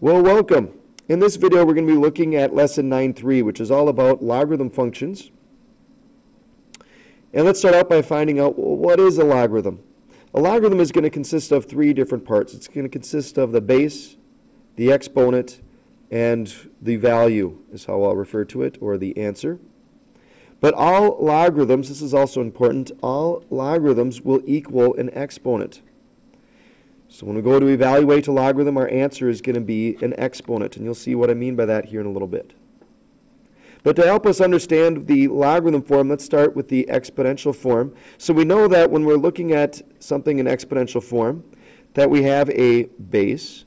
Well, welcome. In this video, we're going to be looking at lesson 9.3, which is all about logarithm functions. And let's start out by finding out what is a logarithm. A logarithm is going to consist of three different parts. It's going to consist of the base, the exponent, and the value is how I'll refer to it, or the answer. But all logarithms, this is also important, all logarithms will equal an exponent. So when we go to evaluate a logarithm, our answer is going to be an exponent, and you'll see what I mean by that here in a little bit. But to help us understand the logarithm form, let's start with the exponential form. So we know that when we're looking at something in exponential form, that we have a base,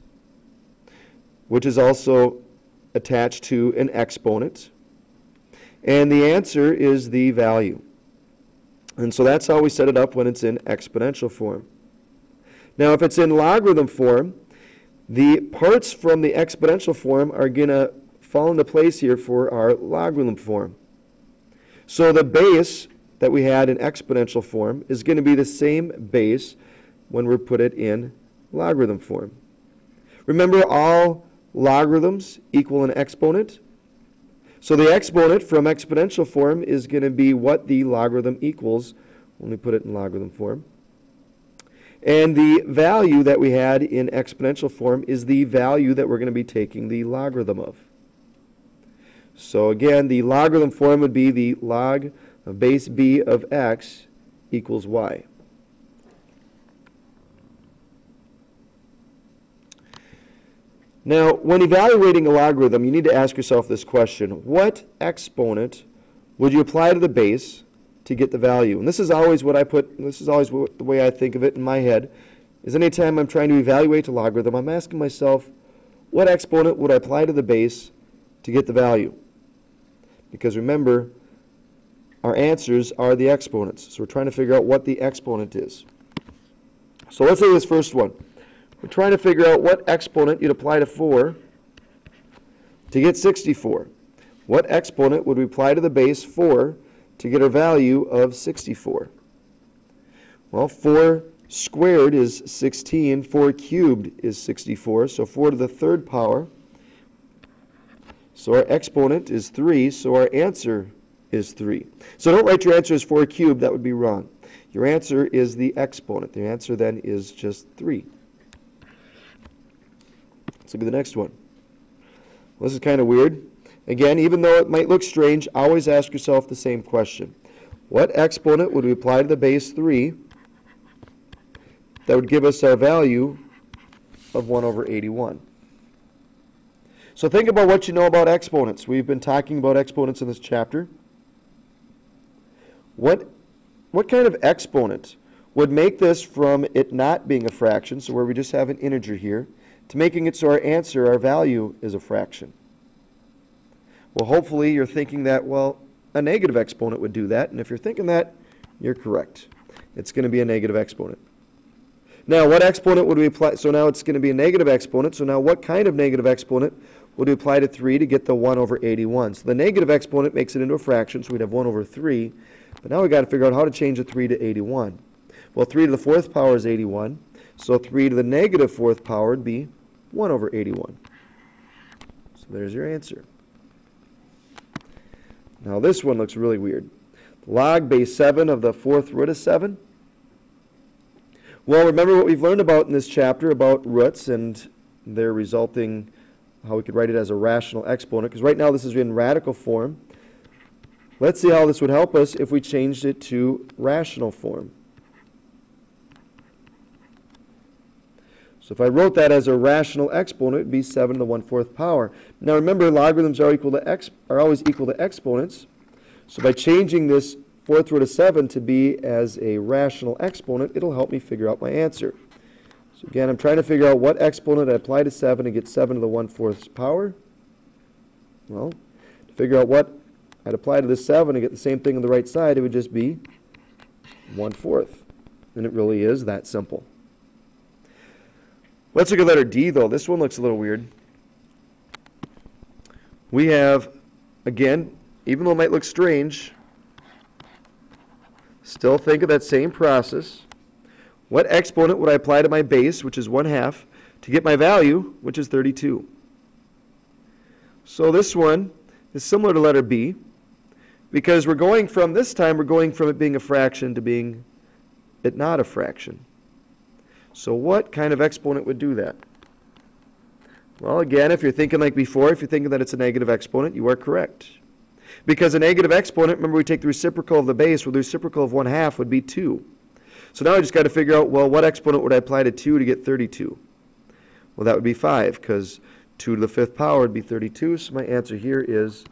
which is also attached to an exponent. And the answer is the value. And so that's how we set it up when it's in exponential form. Now, if it's in logarithm form, the parts from the exponential form are going to fall into place here for our logarithm form. So the base that we had in exponential form is going to be the same base when we put it in logarithm form. Remember, all logarithms equal an exponent. So the exponent from exponential form is going to be what the logarithm equals when we put it in logarithm form. And the value that we had in exponential form is the value that we're going to be taking the logarithm of. So again, the logarithm form would be the log of base b of x equals y. Now, when evaluating a logarithm, you need to ask yourself this question. What exponent would you apply to the base to get the value. And this is always what I put, this is always the way I think of it in my head, is anytime I'm trying to evaluate a logarithm, I'm asking myself, what exponent would I apply to the base to get the value? Because remember, our answers are the exponents. So we're trying to figure out what the exponent is. So let's say this first one. We're trying to figure out what exponent you'd apply to 4 to get 64. What exponent would we apply to the base 4 to get our value of 64. Well, 4 squared is 16, 4 cubed is 64, so 4 to the third power. So our exponent is 3, so our answer is 3. So don't write your answer as 4 cubed, that would be wrong. Your answer is the exponent. The answer then is just 3. Let's look at the next one. Well, this is kind of weird. Again, even though it might look strange, always ask yourself the same question. What exponent would we apply to the base 3 that would give us our value of 1 over 81? So think about what you know about exponents. We've been talking about exponents in this chapter. What, what kind of exponent would make this from it not being a fraction, so where we just have an integer here, to making it so our answer, our value, is a fraction? Well, hopefully you're thinking that, well, a negative exponent would do that. And if you're thinking that, you're correct. It's going to be a negative exponent. Now, what exponent would we apply? So now it's going to be a negative exponent. So now what kind of negative exponent would we apply to 3 to get the 1 over 81? So the negative exponent makes it into a fraction, so we'd have 1 over 3. But now we've got to figure out how to change the 3 to 81. Well, 3 to the fourth power is 81. So 3 to the negative negative fourth power would be 1 over 81. So there's your answer. Now this one looks really weird. Log base 7 of the fourth root of 7. Well, remember what we've learned about in this chapter about roots and their resulting, how we could write it as a rational exponent, because right now this is in radical form. Let's see how this would help us if we changed it to rational form. So if I wrote that as a rational exponent, it would be 7 to the 1 4th power. Now remember, logarithms are, equal to ex are always equal to exponents. So by changing this fourth root of 7 to be as a rational exponent, it'll help me figure out my answer. So again, I'm trying to figure out what exponent I apply to 7 to get 7 to the 1 4th power. Well, to figure out what I'd apply to this 7 to get the same thing on the right side, it would just be 1 4th. And it really is that simple. Let's look at letter D, though. This one looks a little weird. We have, again, even though it might look strange, still think of that same process. What exponent would I apply to my base, which is 1 half, to get my value, which is 32? So this one is similar to letter B because we're going from, this time, we're going from it being a fraction to being it not a fraction. So what kind of exponent would do that? Well, again, if you're thinking like before, if you're thinking that it's a negative exponent, you are correct. Because a negative exponent, remember we take the reciprocal of the base, well, the reciprocal of 1 half would be 2. So now I just got to figure out, well, what exponent would I apply to 2 to get 32? Well, that would be 5, because 2 to the fifth power would be 32, so my answer here is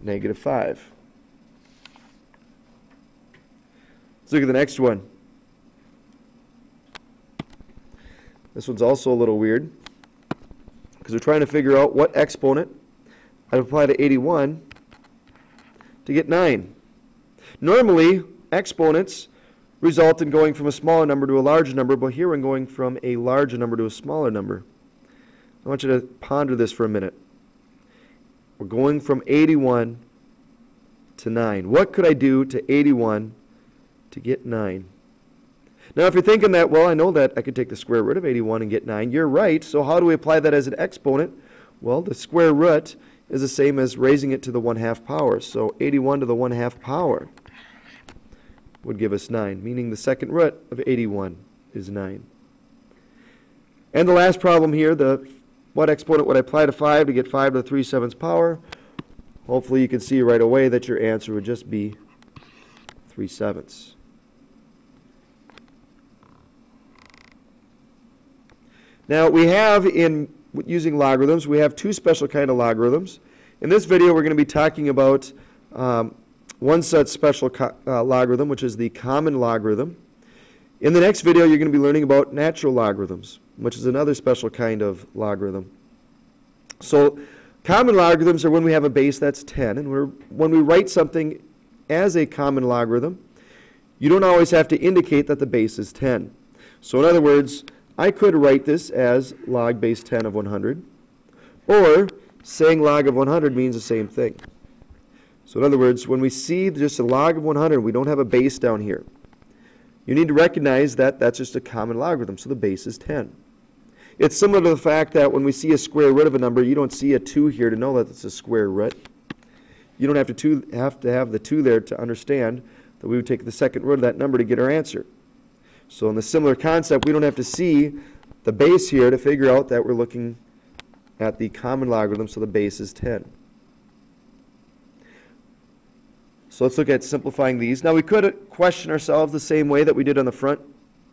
negative 5. Let's look at the next one. This one's also a little weird because we're trying to figure out what exponent I'd apply to 81 to get 9. Normally, exponents result in going from a smaller number to a larger number, but here we're going from a larger number to a smaller number. I want you to ponder this for a minute. We're going from 81 to 9. What could I do to 81 to get 9. Now, if you're thinking that, well, I know that I could take the square root of 81 and get 9, you're right. So how do we apply that as an exponent? Well, the square root is the same as raising it to the 1 half power. So 81 to the 1 half power would give us 9, meaning the second root of 81 is 9. And the last problem here, the what exponent would I apply to 5 to get 5 to the 3 sevenths power? Hopefully you can see right away that your answer would just be 3 sevenths. Now we have in using logarithms, we have two special kind of logarithms. In this video we're going to be talking about um, one such special uh, logarithm, which is the common logarithm. In the next video you're going to be learning about natural logarithms, which is another special kind of logarithm. So common logarithms are when we have a base that's 10, and when we write something as a common logarithm, you don't always have to indicate that the base is 10. So in other words, I could write this as log base 10 of 100, or saying log of 100 means the same thing. So in other words, when we see just a log of 100, we don't have a base down here. You need to recognize that that's just a common logarithm, so the base is 10. It's similar to the fact that when we see a square root of a number, you don't see a 2 here to know that it's a square root. You don't have to, two, have, to have the 2 there to understand that we would take the second root of that number to get our answer. So in the similar concept, we don't have to see the base here to figure out that we're looking at the common logarithm, so the base is 10. So let's look at simplifying these. Now we could question ourselves the same way that we did on the front,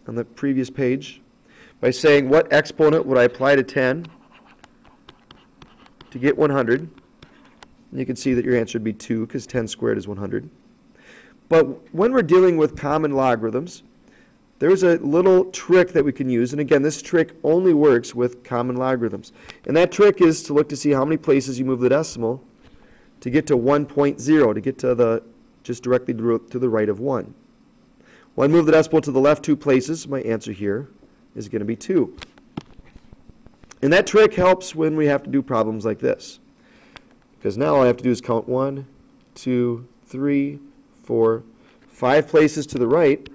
on the previous page, by saying what exponent would I apply to 10 to get 100? And you can see that your answer would be 2 because 10 squared is 100. But when we're dealing with common logarithms, there's a little trick that we can use. And again, this trick only works with common logarithms. And that trick is to look to see how many places you move the decimal to get to 1.0, to get to the just directly to the right of 1. Well, I move the decimal to the left two places. My answer here is going to be 2. And that trick helps when we have to do problems like this. Because now all I have to do is count 1, 2, 3, 4, 5 places to the right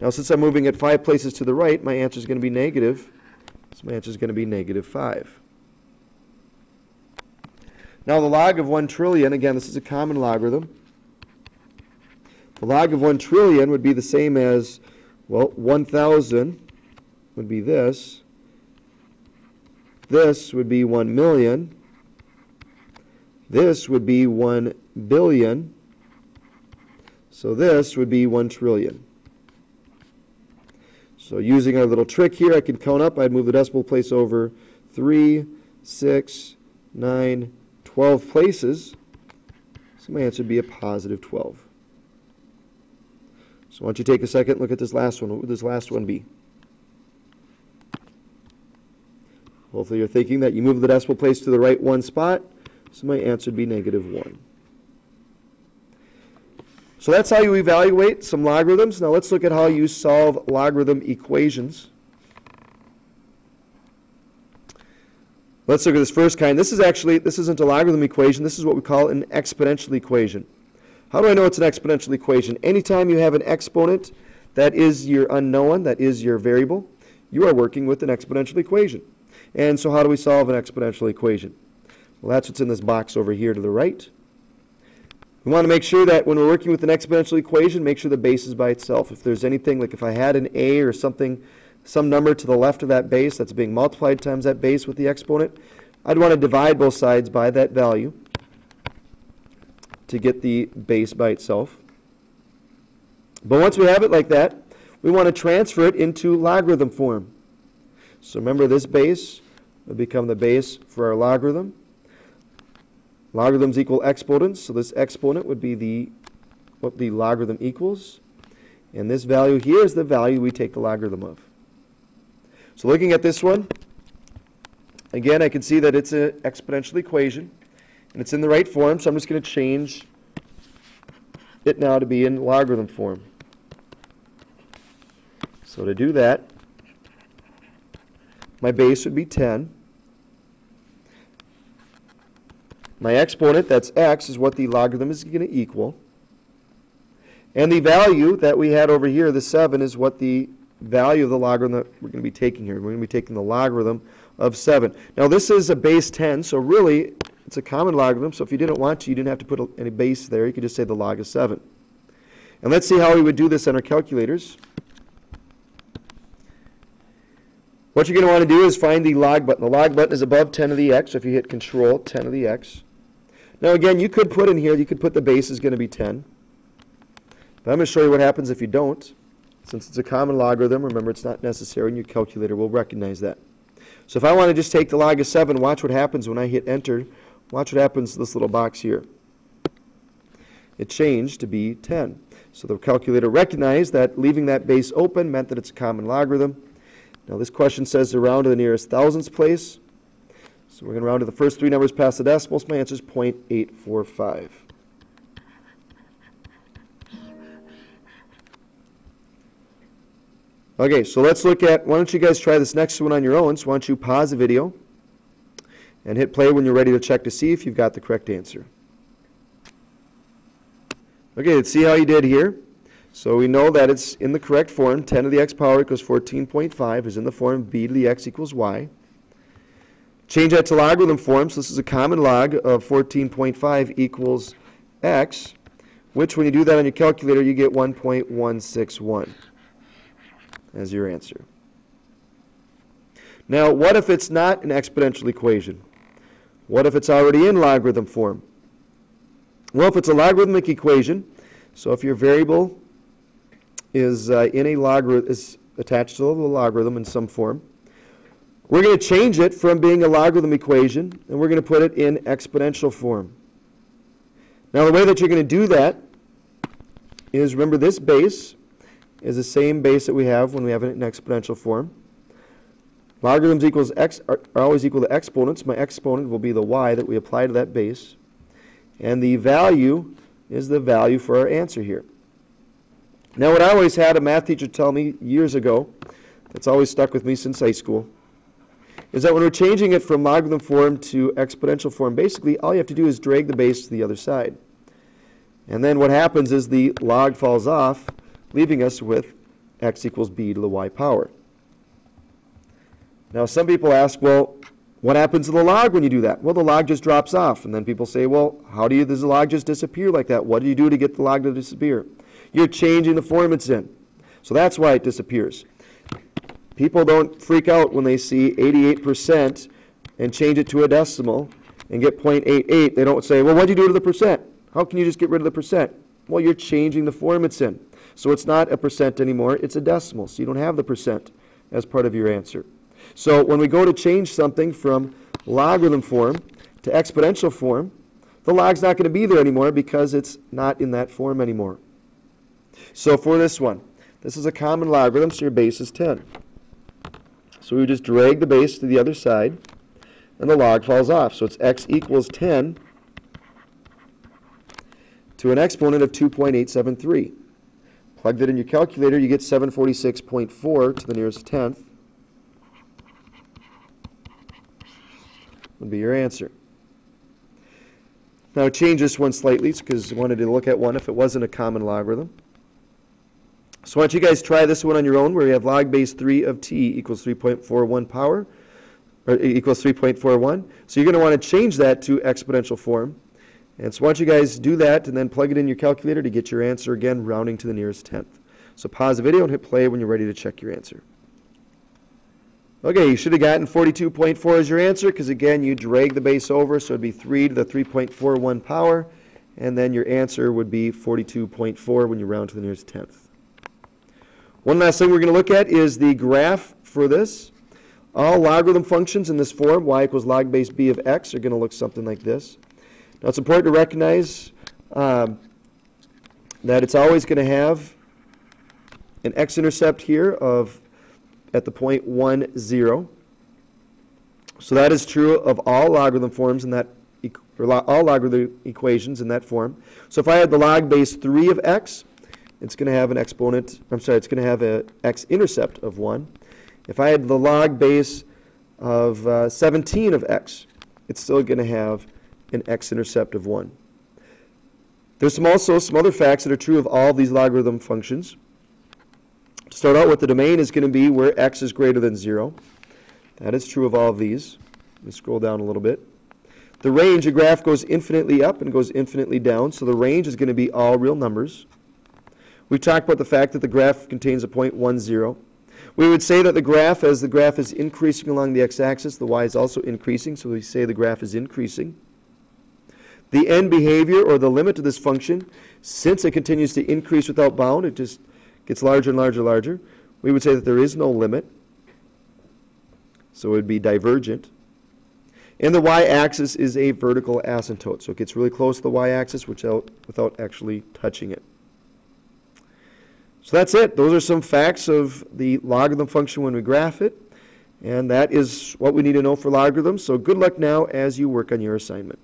now, since I'm moving at five places to the right, my answer is going to be negative. So my answer is going to be negative 5. Now, the log of 1 trillion, again, this is a common logarithm. The log of 1 trillion would be the same as, well, 1,000 would be this. This would be 1 million. This would be 1 billion. So this would be 1 trillion. So using our little trick here, I can count up. I'd move the decimal place over 3, 6, 9, 12 places. So my answer would be a positive 12. So why don't you take a second, look at this last one. What would this last one be? Hopefully you're thinking that you move the decimal place to the right one spot. So my answer would be negative 1. So that's how you evaluate some logarithms. Now let's look at how you solve logarithm equations. Let's look at this first kind. This is actually, this isn't a logarithm equation. This is what we call an exponential equation. How do I know it's an exponential equation? Anytime you have an exponent that is your unknown, that is your variable, you are working with an exponential equation. And so how do we solve an exponential equation? Well, that's what's in this box over here to the right. We want to make sure that when we're working with an exponential equation, make sure the base is by itself. If there's anything, like if I had an a or something, some number to the left of that base that's being multiplied times that base with the exponent, I'd want to divide both sides by that value to get the base by itself. But once we have it like that, we want to transfer it into logarithm form. So remember this base will become the base for our logarithm. Logarithms equal exponents, so this exponent would be the what the logarithm equals. And this value here is the value we take the logarithm of. So looking at this one, again, I can see that it's an exponential equation, and it's in the right form, so I'm just going to change it now to be in logarithm form. So to do that, my base would be 10. My exponent, that's x, is what the logarithm is going to equal. And the value that we had over here, the 7, is what the value of the logarithm that we're going to be taking here. We're going to be taking the logarithm of 7. Now this is a base 10, so really it's a common logarithm, so if you didn't want to, you didn't have to put any base there. You could just say the log of 7. And let's see how we would do this on our calculators. What you're going to want to do is find the log button. The log button is above 10 to the x, so if you hit control 10 to the x, now again, you could put in here, you could put the base is going to be 10. But I'm going to show you what happens if you don't. Since it's a common logarithm, remember it's not necessary and your calculator will recognize that. So if I want to just take the log of 7, watch what happens when I hit enter. Watch what happens to this little box here. It changed to be 10. So the calculator recognized that leaving that base open meant that it's a common logarithm. Now this question says to round to the nearest thousandths place. So we're going to round to the first three numbers past the decimals. My answer is 0.845. Okay, so let's look at, why don't you guys try this next one on your own. So why don't you pause the video and hit play when you're ready to check to see if you've got the correct answer. Okay, let's see how you did here. So we know that it's in the correct form. 10 to the x power equals 14.5 is in the form b to the x equals y. Change that to logarithm form. So this is a common log of 14.5 equals x, which when you do that on your calculator, you get 1.161 as your answer. Now, what if it's not an exponential equation? What if it's already in logarithm form? Well, if it's a logarithmic equation, so if your variable is uh, in a logarithm, is attached to the logarithm in some form, we're going to change it from being a logarithm equation, and we're going to put it in exponential form. Now, the way that you're going to do that is, remember this base is the same base that we have when we have it in exponential form. Logarithms equals x are, are always equal to exponents. My exponent will be the y that we apply to that base. And the value is the value for our answer here. Now, what I always had a math teacher tell me years ago, that's always stuck with me since high school, is that when we're changing it from logarithm form to exponential form, basically all you have to do is drag the base to the other side. And then what happens is the log falls off, leaving us with x equals b to the y power. Now some people ask, well, what happens to the log when you do that? Well, the log just drops off. And then people say, well, how do you, does the log just disappear like that? What do you do to get the log to disappear? You're changing the form it's in. So that's why it disappears. People don't freak out when they see 88% and change it to a decimal and get 0.88. They don't say, well, what'd you do to the percent? How can you just get rid of the percent? Well, you're changing the form it's in. So it's not a percent anymore, it's a decimal. So you don't have the percent as part of your answer. So when we go to change something from logarithm form to exponential form, the log's not going to be there anymore because it's not in that form anymore. So for this one, this is a common logarithm, so your base is 10. So we just drag the base to the other side, and the log falls off. So it's x equals 10 to an exponent of 2.873. Plug that in your calculator, you get 746.4 to the nearest tenth. Would be your answer. Now change this one slightly because I wanted to look at one if it wasn't a common logarithm. So why don't you guys try this one on your own where you have log base 3 of t equals 3.41 power. or equals 3.41. So you're going to want to change that to exponential form. And so why don't you guys do that and then plug it in your calculator to get your answer again, rounding to the nearest tenth. So pause the video and hit play when you're ready to check your answer. Okay, you should have gotten 42.4 as your answer because again, you drag the base over, so it'd be 3 to the 3.41 power, and then your answer would be 42.4 when you round to the nearest tenth. One last thing we're going to look at is the graph for this. All logarithm functions in this form, y equals log base b of x, are going to look something like this. Now, it's important to recognize um, that it's always going to have an x-intercept here of at the point 1, 0. So that is true of all logarithm forms in that, or all logarithm equations in that form. So if I had the log base 3 of x, it's going to have an exponent, I'm sorry, it's going to have a x-intercept of 1. If I had the log base of uh, 17 of x, it's still going to have an x-intercept of 1. There's some also some other facts that are true of all these logarithm functions. To start out with, the domain is going to be where x is greater than 0. That is true of all of these. Let me scroll down a little bit. The range, a graph goes infinitely up and goes infinitely down, so the range is going to be all real numbers. We talked about the fact that the graph contains a point 1, 0. We would say that the graph, as the graph is increasing along the x-axis, the y is also increasing, so we say the graph is increasing. The end behavior, or the limit to this function, since it continues to increase without bound, it just gets larger and larger and larger, we would say that there is no limit. So it would be divergent. And the y-axis is a vertical asymptote, so it gets really close to the y-axis without actually touching it. So that's it. Those are some facts of the logarithm function when we graph it. And that is what we need to know for logarithms. So good luck now as you work on your assignment.